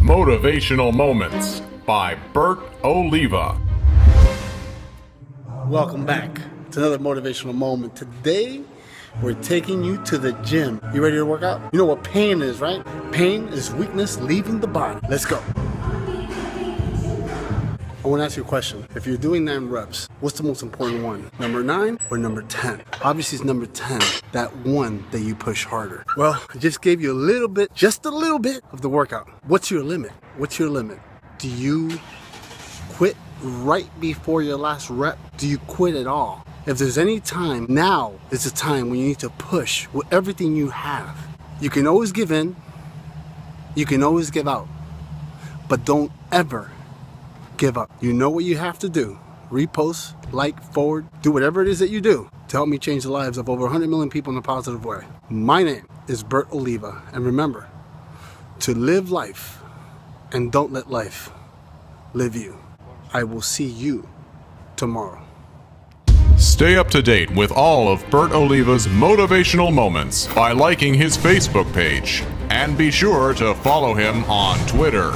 Motivational Moments by Bert Oliva. Welcome back to another motivational moment. Today, we're taking you to the gym. You ready to work out? You know what pain is, right? Pain is weakness leaving the body. Let's go. Want to ask you a question. If you're doing nine reps, what's the most important one? Number nine or number 10? Obviously, it's number 10, that one that you push harder. Well, I just gave you a little bit, just a little bit of the workout. What's your limit? What's your limit? Do you quit right before your last rep? Do you quit at all? If there's any time, now is the time when you need to push with everything you have. You can always give in, you can always give out, but don't ever give up. You know what you have to do. Repost, like, forward, do whatever it is that you do to help me change the lives of over 100 million people in a positive way. My name is Bert Oliva, and remember to live life and don't let life live you. I will see you tomorrow. Stay up to date with all of Bert Oliva's motivational moments by liking his Facebook page. And be sure to follow him on Twitter.